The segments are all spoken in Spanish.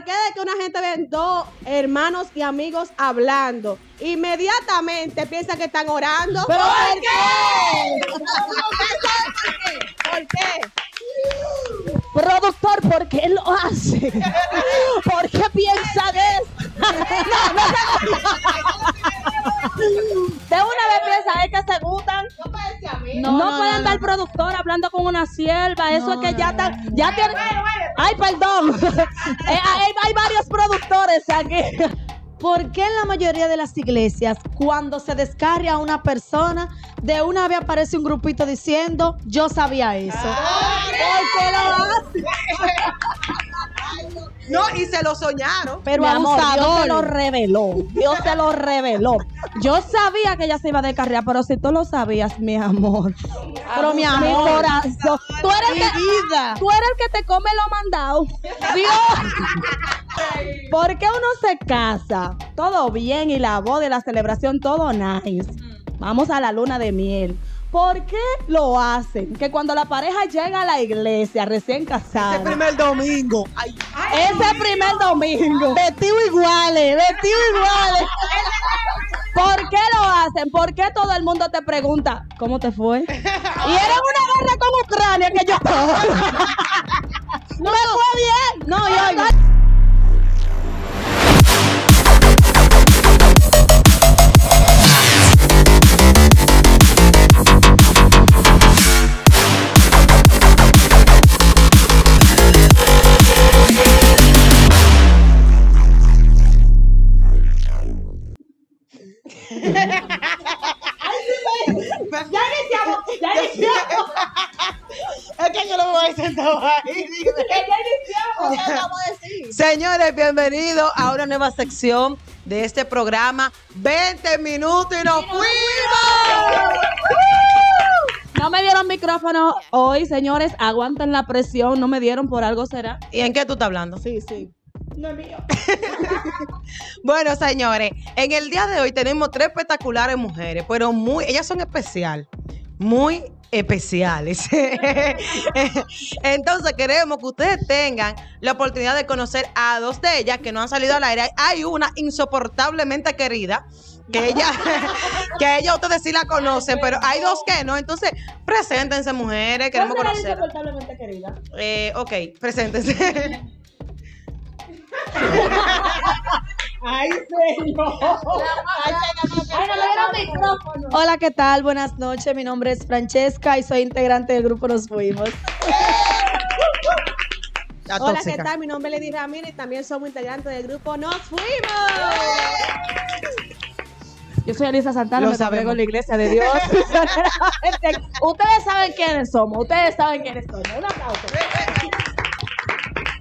¿Por qué de que una gente ve dos hermanos y amigos hablando? Inmediatamente piensa que están orando. ¿Pero ¿Por por qué? ¿Por qué? Productor, ¿por qué lo hace? ¿Por qué piensa de eso? De una vez piensa, es que se gustan. No, puede andar el productor hablando con una sierva. Eso es que ya está. Ya tiene. Ay, perdón. Eh, hay, hay varios productores aquí. ¿Por qué en la mayoría de las iglesias, cuando se descarga a una persona, de una vez aparece un grupito diciendo, yo sabía eso? ¿Por qué lo hace? No, y se lo soñaron. Pero Mi amor, Dios se lo reveló. Dios se lo reveló. Yo sabía que ella se iba a descarriar, pero si tú lo sabías, mi amor. Pero mi amor. Mi corazón. Tú eres, el que, vida. tú eres el que te come lo mandado. Dios. ¿Por qué uno se casa? Todo bien y la boda y la celebración, todo nice. Vamos a la luna de miel. ¿Por qué lo hacen? Que cuando la pareja llega a la iglesia recién casada. Ese primer domingo. Ay, Ese primer domingo. Vestido iguales, vestido iguales. ¿Por qué lo hacen? ¿Por qué todo el mundo te pregunta cómo te fue? Y era una guerra con Ucrania que yo. Señores, bienvenidos a una nueva sección de este programa. 20 minutos y nos fuimos. No me dieron micrófono hoy, señores. Aguanten la presión. No me dieron por algo será. ¿Y en qué tú estás hablando? Sí, sí. No es mío. Bueno, señores, en el día de hoy tenemos tres espectaculares mujeres, pero muy, ellas son especial, muy especiales. Entonces queremos que ustedes tengan la oportunidad de conocer a dos de ellas que no han salido al aire. Hay una insoportablemente querida. Que ella, que ella ustedes sí la conocen, pero hay dos que no. Entonces, preséntense, mujeres, queremos conocer. insoportablemente querida? Eh, ok, preséntense. Ay, señor. Ay, Ay, no me dieron micrófono. Hola, ¿qué tal? Buenas noches. Mi nombre es Francesca y soy integrante del grupo Nos Fuimos. La Hola. ¿qué tal? Mi nombre es Lady Ramírez y también somos integrantes del grupo Nos Fuimos. Yo soy Elisa Santana, Lo me sabemos. en la iglesia de Dios. ustedes saben quiénes somos, ustedes saben quiénes somos. Un aplauso.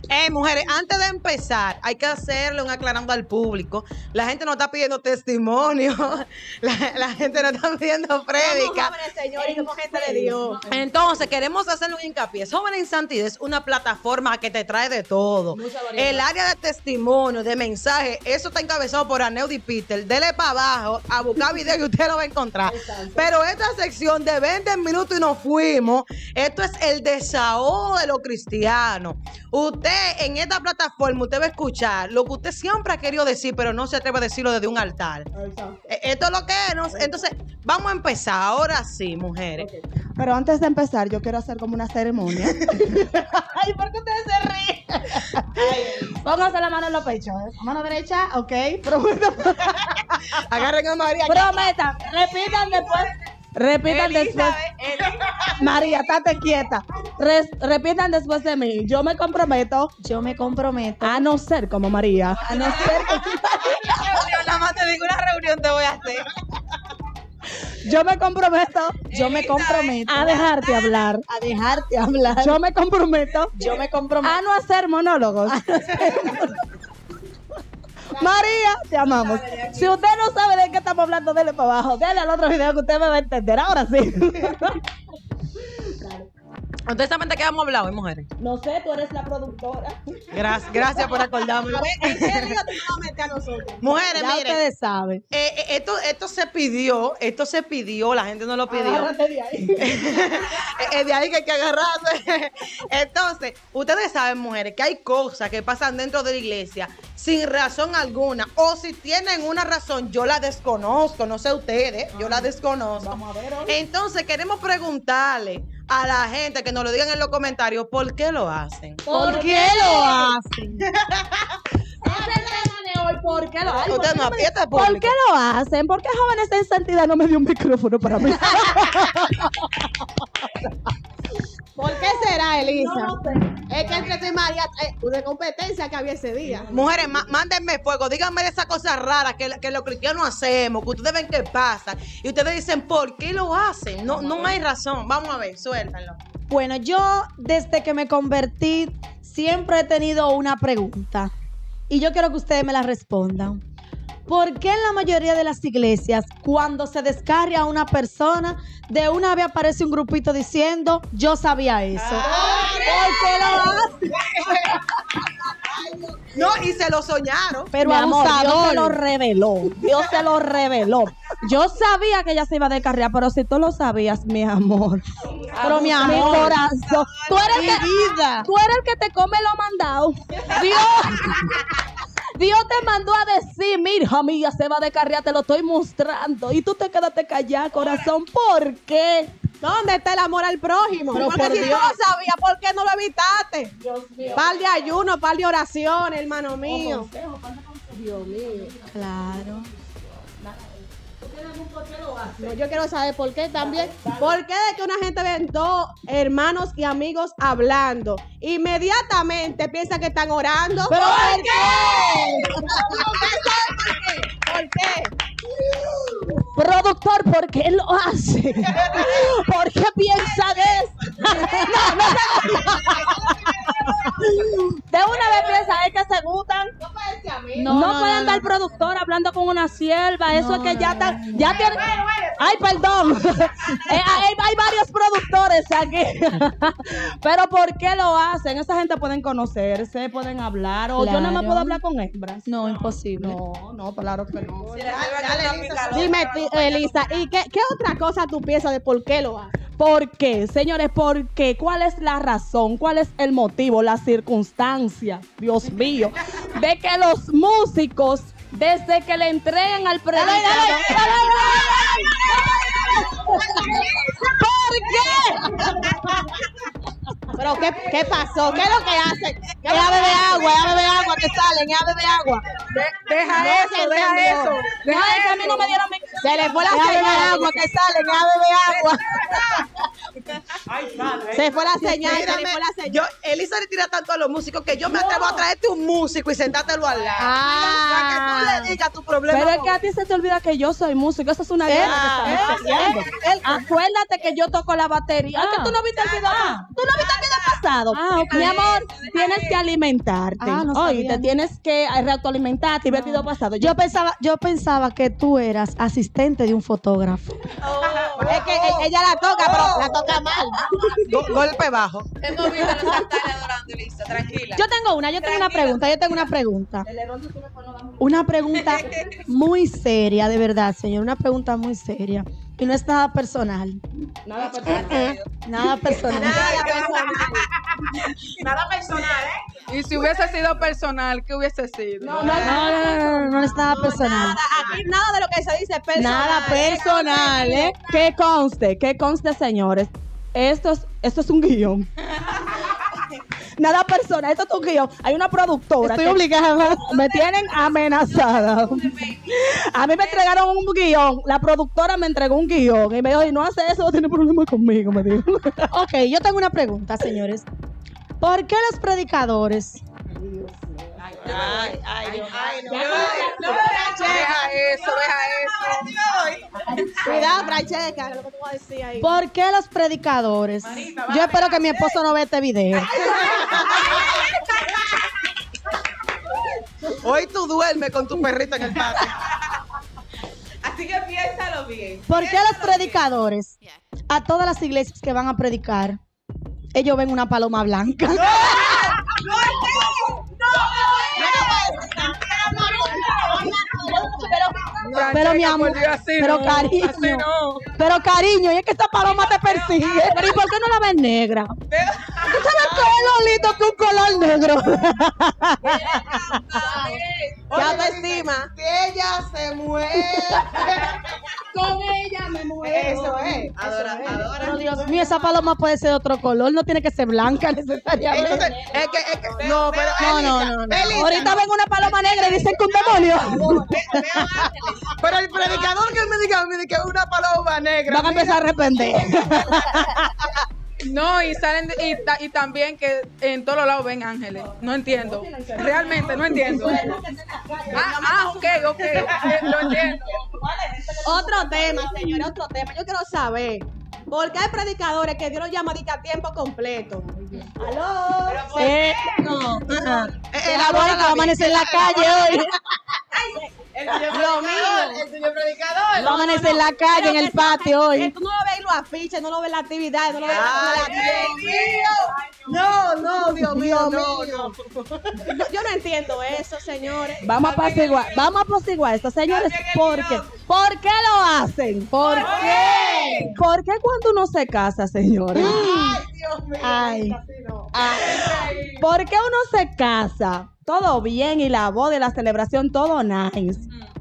Eh, mujeres, antes de empezar, hay que hacerle un aclarando al público. La gente no está pidiendo testimonio. La, la gente no está pidiendo prédica. jóvenes, señores, somos gente de Dios. Entonces, queremos hacerle un hincapié. Jóvenes en Santidad es una plataforma que te trae de todo. El área de testimonio, de mensaje, eso está encabezado por Aneudi Peter. Dele para abajo a buscar video y usted lo va a encontrar. Pero esta sección de 20 minutos y nos fuimos, esto es el desahogo de los cristianos. Usted en esta plataforma, usted va a escuchar lo que usted siempre ha querido decir, pero no se atreve a decirlo desde un altar. Eh, Esto es lo que es. ¿no? Entonces, vamos a empezar. Ahora sí, mujeres. Pero antes de empezar, yo quiero hacer como una ceremonia. Ay, ¿por qué ustedes se ríen? Pónganse la mano en los pechos. ¿eh? Mano derecha, ok. Agarren a María. prometan. Repitan después. Repitan después. María, estate quieta. Res- repitan después de mí. Yo me comprometo Yo me comprometo a no ser como María. a no ser Nada más te digo una reunión te voy a hacer. Yo me comprometo yo me comprometo a dejarte hablar. a dejarte hablar. Yo me comprometo Yo me comprometo. a no hacer monólogos. María, te amamos. Si usted no sabe de qué estamos hablando, dele para abajo. Dele al otro video que usted me va a entender. Ahora sí. Ustedes saben de qué vamos a hablar hoy, mujeres. No sé, tú eres la productora. Gracias, gracias por acordarme. ¿En qué lío tú nos vas a meter a nosotros? Mujeres, Ya miren. ustedes saben. eh, eh, esto, esto se pidió, esto se pidió, la gente no lo pidió. Agárrate de ahí. es de ahí que hay que agarrarse. Entonces, ustedes saben, mujeres, que hay cosas que pasan dentro de la iglesia sin razón alguna. O si tienen una razón, yo la desconozco. No sé ustedes, yo la desconozco. Vamos a ver hoy. Entonces, queremos preguntarle a la gente que nos lo digan en los comentarios por qué lo hacen. ¿Por qué lo hacen? ¿Por qué lo hacen? Usted no ¿Por qué lo hacen? ¿Por qué jóvenes en santidad no me dio un micrófono para mí? ¿Por qué será, Elisa? No lo sé. Es que entre tú y María, eh, de competencia que había ese día. Mujeres, má- mándenme fuego, díganme de esas cosas raras que, que los cristianos hacemos, que ustedes ven que pasa. Y ustedes dicen, ¿por qué lo hacen? No, no hay razón. Vamos a ver, suéltalo. Bueno, yo desde que me convertí siempre he tenido una pregunta y yo quiero que ustedes me la respondan. ¿Por qué en la mayoría de las iglesias, cuando se descarga a una persona, de una vez aparece un grupito diciendo, yo sabía eso? ¿Por qué lo hacen? No, y se lo soñaron. Pero Mi amor, Dios se lo reveló. Dios se lo reveló. Yo sabía que ella se iba a descarriar, pero si tú lo sabías, mi amor. Pero mi amor. Mi corazón. Tú eres, el que, vida. tú eres el que te come lo mandado. Dios. Dios te mandó a decir, mira, mía, se va a descarriar, te lo estoy mostrando. Y tú te quedaste callada, corazón. ¿Por qué? ¿Dónde está el amor al prójimo? Pero Porque por si Dios. lo sabías, ¿por qué no lo evitaste? Par de ayuno, par de oraciones, hermano mío. Dios mío. Claro. No, yo quiero saber por qué también. ¿Por qué de que una gente ven dos hermanos y amigos hablando? Inmediatamente piensa que están orando. ¿Pero ¿Por por qué? ¿Por qué? Productor, ¿por qué lo hace? ¿Por qué piensa de eso? No, no se- De una vez piensa, es que se gustan. No, puede andar el productor hablando con una sierva. Eso es que ya está. Ya tiene. Ay, perdón. Eh, hay, hay varios productores aquí. Pero ¿por qué lo hacen? Esa gente pueden conocerse, pueden hablar. O yo nada más Claro. puedo hablar con hembras. No, imposible. No, no, claro que no. Dime, Elisa, ¿y qué, qué otra cosa tú piensas de por qué lo haces? ¿Por qué? Señores, ¿por qué? ¿Cuál es la razón? ¿Cuál es el motivo? La circunstancia, Dios mío, de que los músicos, desde que le entreguen al predicador... ¿Por qué? ¿Pero qué, qué pasó? ¿Qué es lo que hacen? ¿Qué es lo Ella bebe agua, ella bebe agua, que salen, ella bebe agua. Deja No se eso, deja entendió. eso. Deja que a mí no me dieron mi... Se le fue la señal. agua, que salen, ella bebe agua. Se fue la señal, se le fue la señal. yo, Elisa le tira tanto a los músicos que yo me atrevo a traerte un músico y sentártelo al lado. Ah. Digas tu problema. Pero es que a ti se te olvida que yo soy músico. Eso es una guerra que estamos peleando. Acuérdate que yo toco la batería. Es que tú no viste el video. Tú no viste el video pasado. Mi amor, tienes que alimentarte. Ah, no Oíste, sabía. tienes que reautoalimentarte y ver el video pasado. Yo pensaba, yo pensaba que tú eras asistente de un fotógrafo. Es que e- ella la toca, pero la toca mal. Go- golpe bajo. Adorando, tranquila. Yo tengo una, yo tengo una pregunta, yo tengo una pregunta. Una pregunta muy seria, de verdad, señor, una pregunta muy seria. Y no es nada personal. Nada personal. Nada personal. Nada personal, ¿eh? Y si hubiese sido personal, ¿qué hubiese sido? No, no, no, no, no, no es nada personal. Aquí nada de lo que se dice es personal. Nada personal, ¿eh? Que conste, que conste, señores. Esto es, esto es un guion. Nada personal, esto es un guion. Hay una productora. Estoy que obligada. Me tienen amenazada. A mí me entregaron un guion. La productora me entregó un guion. Y me dijo, y no hace eso, tiene problemas conmigo, me dijo. Ok, yo tengo una pregunta, señores. ¿Por qué los predicadores? Ay, ay, ay, no. Deja eso, deja eso. Cuidado, Francesca, lo que tú vas a decir ahí. ¿Por qué los predicadores? Yo espero que mi esposo no vea este video. Hoy tú duermes con tu perrito en el patio. Así que piénsalo bien. ¿Por qué los predicadores a todas las iglesias que van a predicar ellos ven una paloma blanca. Pero mi amor, así pero no, cariño, así no. pero cariño, y es que esta paloma te persigue. Pero ¿y por qué no la ves negra? Lolito que un color negro? Ya te estima. Que ella se mueve. Con ella me muero. Eso es. Adora, adora. Pero Dios mío, esa paloma puede ser de otro color, no tiene que ser blanca necesariamente. Entonces, es que, es que, no, pero No, no, no, no. Elisa, Ahorita ven una paloma negra y dicen que un demonio. Pero el predicador que me diga, me dice que es una paloma negra. Van a empezar a arrepender. No, y salen de- y, ta- y también que en todos lados ven ángeles. No entiendo. Realmente no entiendo. Ah, ah, ok, ok. Lo entiendo. Otro tema, señores, otro tema. Yo quiero saber. ¿Por qué hay predicadores que Dios los llama a tiempo completo? ¿Aló? Eh, no, ajá. Eh, eh, la ahora voy a amanecer en la calle hoy. Lo mío. El señor predicador. Va a amanecer en la calle, en el patio Que hoy. tú no lo ves en los afiches, no lo ves en la actividad, no lo ves Ay, la Dios mío. No, no, Dios mío, no, no. Yo, no entiendo eso, señores. Vamos a apaciguar, vamos a apaciguar esto, señores. ¿Por qué? ¿Por qué lo hacen? ¿Por qué? ¿Por qué cuando uno se casa, señores? Ay, Dios mío. Ay. no. Ay, ¿Por qué uno se casa? Todo bien y la boda y la celebración, todo nice.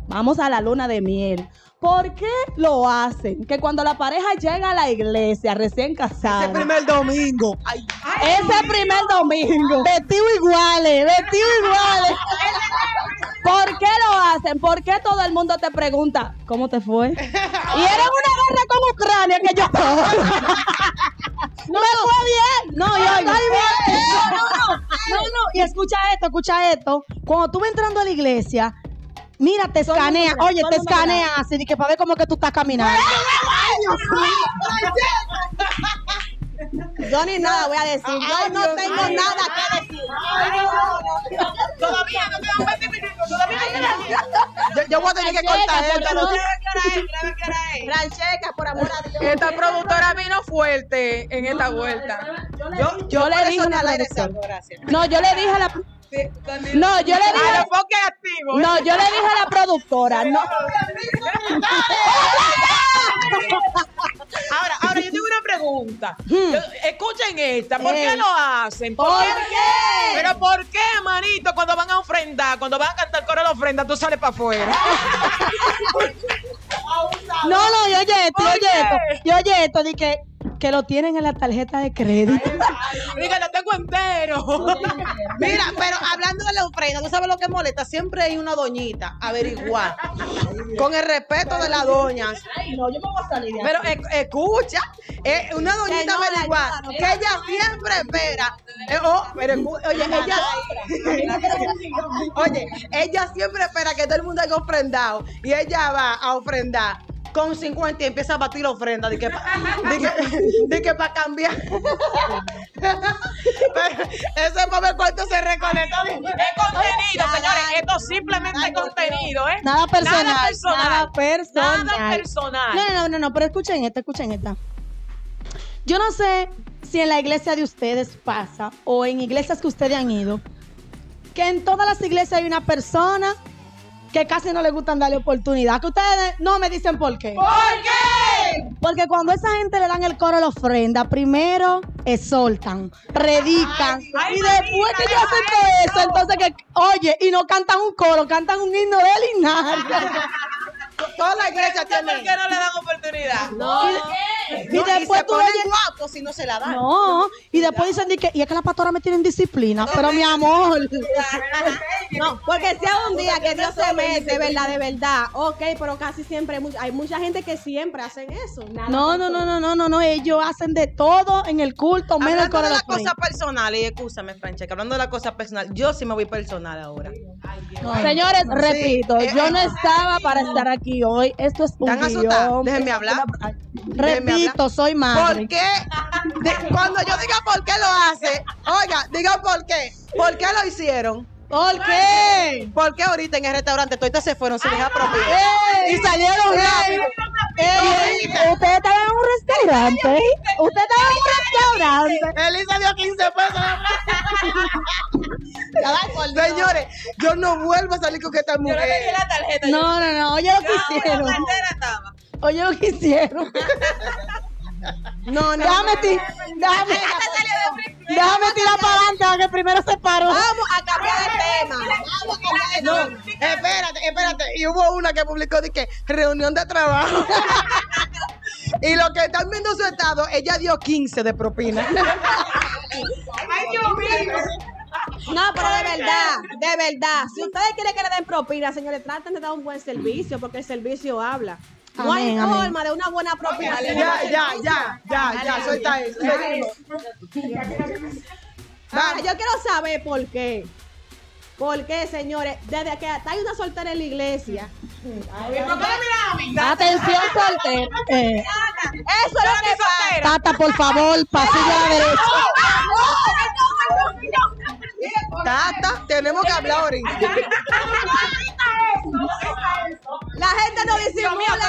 Vamos a la luna de miel. ¿Por qué lo hacen? Que cuando la pareja llega a la iglesia recién casada. Ese primer domingo. Ay, Ese primer domingo. Vestido iguales, vestido iguales. ¿Por qué lo hacen? ¿Por qué todo el mundo te pregunta, ¿cómo te fue? Y era una guerra con Ucrania que yo. No me fue bien. No, yo. No, no, no. No, no. Y escucha esto, escucha esto. Cuando tú vas entrando a la iglesia, mira, te escanean. número, Oye, te número. escanean así que para ver cómo que tú estás caminando. Yo ni nada voy a decir. Yo no tengo nada que decir. Todavía no quedan 20 minutos. Todavía yo, yo voy a tener que cortar esto. ¿no? Francesca, por amor a Dios. Esta productora vino fuerte en esta vuelta. Yo, Yo le dije una gracias. No, yo le dije a la. No, yo le A dije. foques activos. No, yo le dije a la productora. No. Ahora, ahora yo tengo una pregunta. Yo- escuchen esta, ¿por qué Ey. lo hacen? ¿Por, ¿Por qué? qué? Pero ¿por qué, manito, cuando van a ofrendar, cuando van a cantar coro de ofrenda, tú sales para afuera? No, no, yo oye esto, ¿Por yo oye esto. Yo oye esto, di que, que lo tienen en la tarjeta de crédito. Diga, lo tengo entero. Mira, pero hablando de la ofrenda, ¿tú sabes lo que molesta? Siempre hay una doñita, averiguar. Con el respeto de la doña. no, yo me voy a salir de Pero eh, escucha, eh, una doñita la averiguar no que ella siempre espera. eh, oh, pero oye, ella, oye, ella siempre espera que todo el mundo haya ofrendado y ella va a ofrendar con 50 y empieza a batir la ofrenda de que, que, de que para cambiar. Pero Eso es para ver cuánto se recolecta. Es contenido, señores. Esto es simplemente contenido, ¿eh? Nada personal. Nada personal. Nada personal. Nada personal. No, no, no, no, pero escuchen esta, escuchen esta. Yo no sé si en la iglesia de ustedes pasa o en iglesias que ustedes han ido, que en todas las iglesias hay una persona que casi no le gustan darle oportunidad. Que ustedes no me dicen por qué. ¿Por qué? Porque cuando esa gente le dan el coro a la ofrenda, primero exhortan, predican, ay, y después mamita, que hacen todo eso, entonces que, oye, y no cantan un coro, cantan un himno de linaje. Toda la iglesia ¿Por tiene. qué no le dan oportunidad? No, Y no, después se tú ponen oyes- guapos si no se la dan. No, y después dicen di que, y es que las pastoras me tienen disciplina, pero mi amor. No, porque sea un día que Dios se mete, ¿verdad? De verdad. Ok, pero casi siempre hay, mucha- gente que siempre hacen eso. Nada No, no, no, no, no, no, no, ellos hacen de todo en el culto, menos el Hablando coro de las la cosas personales, y escúchame, Francesca, hablando de las cosas personales, yo sí me voy personal ahora. Señores, repito, eh, yo eh, no estaba para estar aquí hoy. Esto es un guion. Déjenme hablar. Repito, hablar. soy madre. ¿Por qué? De- cuando yo diga por qué lo hace, oiga, diga por qué. ¿Por qué lo hicieron? ¿Por qué? ¿Por qué ahorita en el restaurante todas se fueron sin dejar propina? Y salieron rápido. Eh, Usted está en un restaurante. Usted está en un restaurante. Elisa dio 15 pesos. Señores, yo no vuelvo a salir con esta Yo no tenía mujer. la tarjeta. No, no, no. Oye lo que hicieron. estaba. Oye lo que hicieron. No, no. Déjame ti- déjame, déjame tirar para adelante que primero se paró. Vamos a cambiar de tema. Vamos a cambiar de No, tema. espérate, espérate. Y hubo una que publicó de que reunión de trabajo. y los que están viendo su estado, ella dio 15 de propina. No, pero de verdad, de verdad. Si ustedes quieren que le den propina, señores, traten de dar un buen servicio, porque el servicio habla. No hay forma de una buena propina. sin ya, ya, ya, ya, ya, suelta eso. Ahora, yo quiero saber por qué. ¿Por qué, señores? Desde que hay una soltera en la iglesia. Atención, soltero. Eh, Eso es lo que pasa. Tata, por favor, pasillo a la derecha. Tata, tenemos que hablar ahorita. La gente no disimula.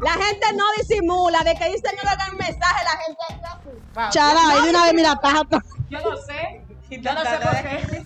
La gente no disimula. De que dicen no le dan mensaje, la gente está así. Chala, ahí de una vez mira, Tata. Yo lo sé. Yo no sé por qué.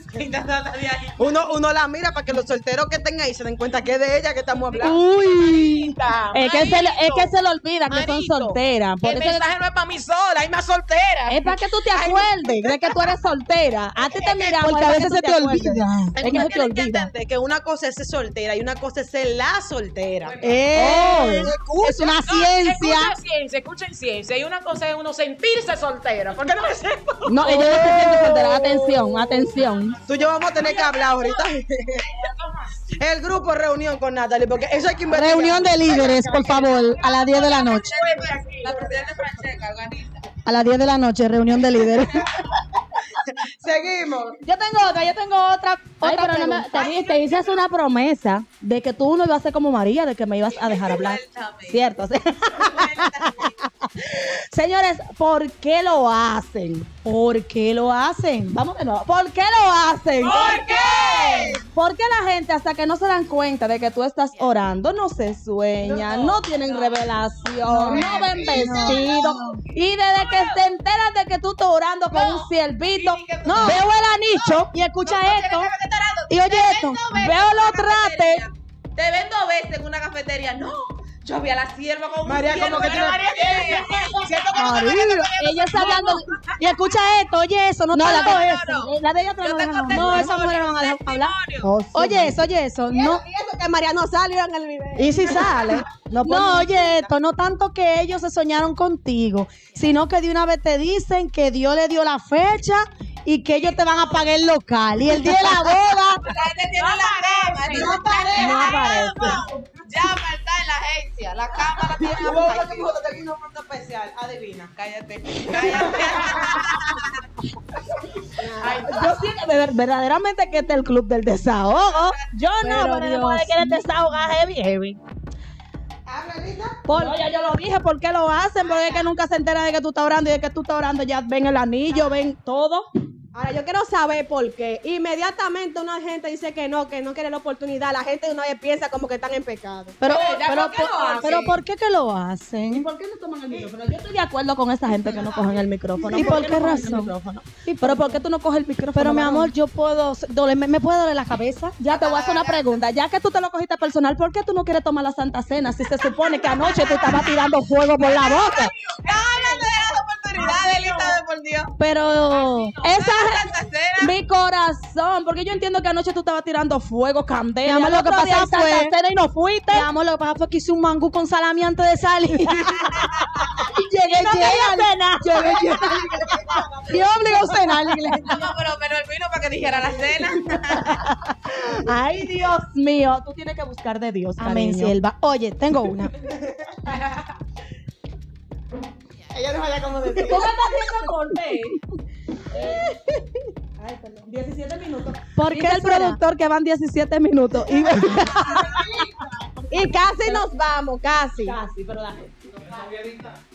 Uno, uno la mira para que los solteros que estén ahí se den cuenta que es de ella que estamos hablando. Uy. Es que, se, le- es que se le olvida que son solteras. Por El eso mensaje no es para mí sola, hay más solteras. es para que tú te acuerdes de que tú eres soltera. A ti te miramos. Porque a es para veces se te acuerdes. olvida. Es que se te tiene que olvida. entender que una cosa es ser soltera y una cosa es ser la soltera. Eh, Escucha. es una Escuchen ciencia. ciencia, escuchen ciencia. Y una cosa es uno sentirse soltera. ¿Por qué no me siento? No, ella no se siente soltera. Atención, atención. Tú y yo vamos a tener que hablar ahorita. El grupo reunión con Natalie, porque eso hay que investigar. Reunión de líderes, por favor, a las 10 de la noche. La presidenta Francesca organiza. A las 10 de la noche, reunión de líderes. Seguimos. Yo tengo otra, yo tengo otra. Ay, pero no me- te, te hice una promesa de que tú no ibas a ser como María, de que me ibas a dejar hablar. Cierto. Señores, ¿por qué lo hacen? ¿Por qué lo hacen? Vamos de nuevo. ¿Por qué lo hacen? ¿Por qué? Porque la gente hasta que no se dan cuenta de que tú estás orando, no se sueñan, no, tienen revelación, no, ven vestido. Y desde que se enteran de que tú estás orando con un ciervito, no. veo el anillo y escucha esto. Y oye esto, veo los trates. Te ven dos veces en una cafetería. No, yo vi a la sierva con un María, siervo, como que tiene- Siento como que María, ella está hablando y escucha esto, oye eso, no, No, la de- eso. Eh, La de ella te no, no, no, esa mujer no van a dejar hablar. testimonio. Oye eso, oye eso. No, Y eso que María no salió en el video. Y si sale, no, no, oye esto. No tanto que ellos se soñaron contigo, sino que de una vez te dicen que Dios le dio la fecha y que ellos te van a pagar el local. Y el día de la boda, La gente tiene la cama. No aparece. No aparece. Llama, está en la agencia. La cama la tiene Hubo uno que dijo, "Te tengo una oferta especial. Adivina, cállate. Cállate. yo sí verdaderamente que este es el club del desahogo. Yo no, Pero pero después de que eres desahogar heavy, heavy. Por, ya yo lo dije, ¿por qué lo hacen? Porque es que nunca se entera de que tú estás orando y de que tú estás orando ya ven el anillo, ven todo. Ahora, yo quiero saber por qué. Inmediatamente una gente dice que no, que no quiere la oportunidad. La gente de una vez piensa como que están en pecado. pero, pero, ¿por qué lo por- hacen? pero ¿por qué que lo hacen? ¿Por qué no toman el micrófono? Yo estoy de acuerdo con esa gente que no cogen el micrófono. ¿Y por qué no razón? micrófono? Pero ¿por qué tú no coges el micrófono? Pero mi amor, yo puedo, doler- me, me puede doler la cabeza. Ya te voy a hacer una pregunta. Ya que tú te lo cogiste personal, ¿por qué tú no quieres tomar la Santa Cena si se supone que anoche tú estabas tirando fuego por la boca? Háblame Elizabeth, por Dios. Pero esa, Cena. Mi corazón, porque yo entiendo que anoche tú estabas tirando fuego, candela. Mi amor, lo que pasa fue- y no fuiste. mi amor, lo que pasa fue que hice un mangú con salami antes de salir. y llegué no quería llena. cenar. Llegué llena. Y obligó a cenar. No, pero, pero él vino para que dijera la cena. Ay, Dios mío, tú tienes que buscar de Dios, Amén, cariño. sierva. Oye, tengo una. Ella no sabía cómo decir. ¿Tú me estás haciendo corte? Ay, perdón. 17 minutos. ¿Por qué el productor que van 17 minutos. Y... Y casi nos vamos, casi. Casi, pero la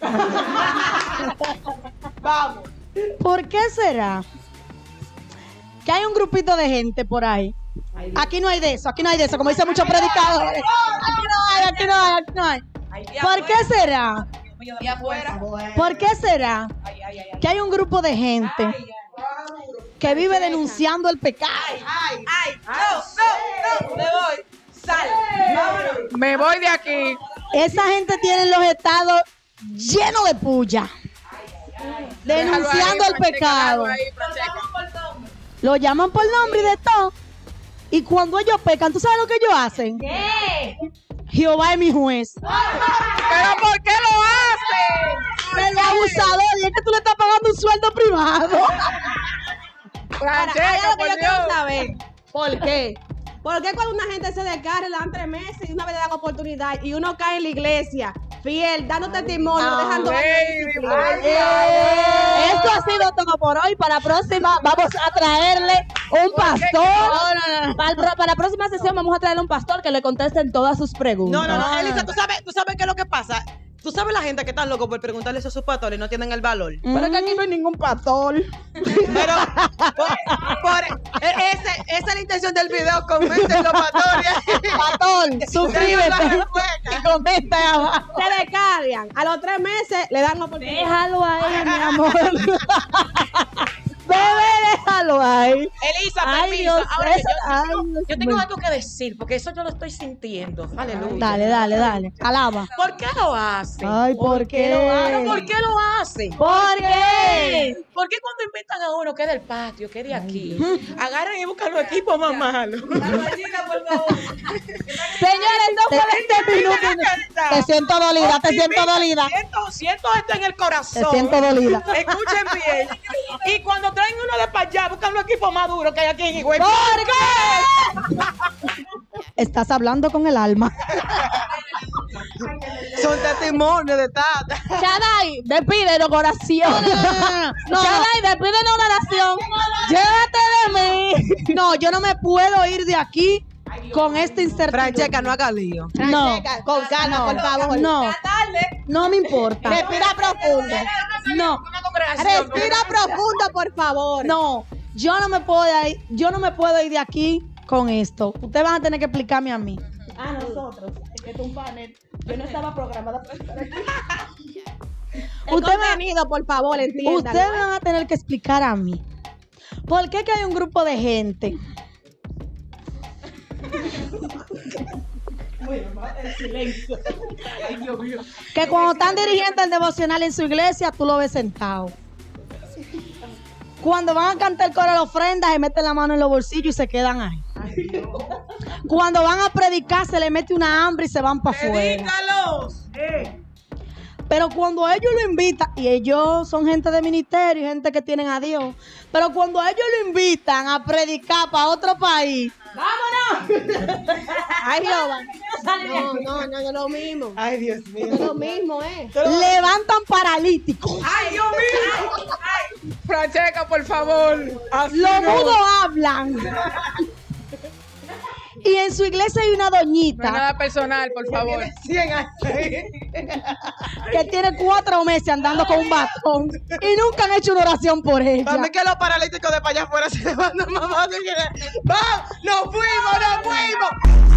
Vamos. ¿Por qué será que hay un grupito de gente por ahí Aquí no hay de eso, aquí no hay de eso, como dicen muchos predicadores. Aquí no hay, aquí no hay, aquí no hay. ¿Por qué será? Y afuera. ¿Por qué será que hay un grupo de gente que vive denunciando el pecado? Ay, no, no, no, me voy. Sal. Vámonos. Me voy de aquí. Esa gente tiene los estados llenos de puya, denunciando ahí, el pecado. ahí. Lo llaman por nombre y de todo. Y cuando ellos pecan, ¿tú sabes lo que ellos hacen? ¿Qué? Jehová es mi juez. ¿Pero por qué lo hace? Pero abusador, y es que tú le estás pagando un sueldo privado. Ahora, hay Francesca, algo que por yo quiero Dios. saber. ¿Por qué? ¿Por qué cuando una gente se descarga, le dan tres meses y una vez le dan oportunidad y uno cae en la iglesia, fiel, dando testimonio, Ah, dejando baby, sido todo por hoy. Para la próxima vamos a traerle un pastor. Para, para la próxima sesión vamos a traerle un pastor que le contesten todas sus preguntas. No, no, no, Elisa, ¿tú sabes, ¿tú sabes qué es lo que pasa? Tú sabes la gente que está loco por preguntarle eso a sus pastores y no tienen el valor. Pero que aquí no hay ningún pastor. Pero por, por- e- ese- esa es la intención del video. Comenten los pastores. Pastor, suscríbete y comenta abajo. Se descargan. A los tres meses le dan oportunidad. Déjalo ahí, mi amor. Bebé, déjalo ahí. Elisa, Ay, permiso. Dios, Ahora eso- yo, ay, yo Dios tengo algo que decir, porque eso yo lo estoy sintiendo. Aleluya. Dale, dale, dale. Alaba. ¿Por qué lo hace? Ay, ¿por qué? lo hace? ¿Por qué lo hace? ¿Por qué? ¿Por qué cuando invitan a uno que es del patio, que es de aquí, agarran y buscan los equipos más malos? Señores, no fue 20 minutos. Te siento dolida, te siento dolida. Siento, siento esto en el corazón. Te siento dolida. Escuchen bien. Y cuando traen uno de para allá, buscan los equipos más duros que hay aquí en Higüey. ¿Por qué? Estás hablando con el alma. Son testimonios de tata. Chadai, despídenos con oración. Chadai, despídenos una oración. Llévate de mí. No, yo no me puedo ir de aquí con esta incertidumbre. Francesca, no haga lío. No, Con calma, por favor. no, no me importa. Respira profundo. No. Respira profundo, por favor. no, yo no me puedo ir, yo no me puedo ir de aquí con esto. Ustedes van a tener que explicarme a mí. A nosotros. Es que es un panel. Yo no estaba programada para estar aquí. El Usted va- contenido, por favor, entiendan. Ustedes van a tener que explicar a mí. ¿Por qué que hay un grupo de gente? Que cuando están dirigiendo el devocional en su iglesia, tú lo ves sentado. Cuando van a cantar el coro de la ofrenda, se meten la mano en los bolsillos y se quedan ahí. Cuando van a predicar, se le mete una hambre y se van para afuera. Predícalos. Pero cuando ellos lo invitan, y ellos son gente de ministerio, y gente que tienen a Dios, pero cuando ellos lo invitan a predicar para otro país, Ay, Jehová. No, no, no, no es lo mismo. Ay, Dios mío. No es lo mismo, ¿eh? levantan paralíticos. Ay, Dios mío. Ay. Francesca, por favor. Así Los no. mudos hablan. Y en su iglesia hay una No doñita nada personal, por favor. 100 años. que tiene cuatro meses andando con un bastón y nunca han hecho una oración por ella. Para mí que los paralíticos de para allá afuera se levantan mamá. ¡Vamos! ¡Nos fuimos! ¡Nos fuimos!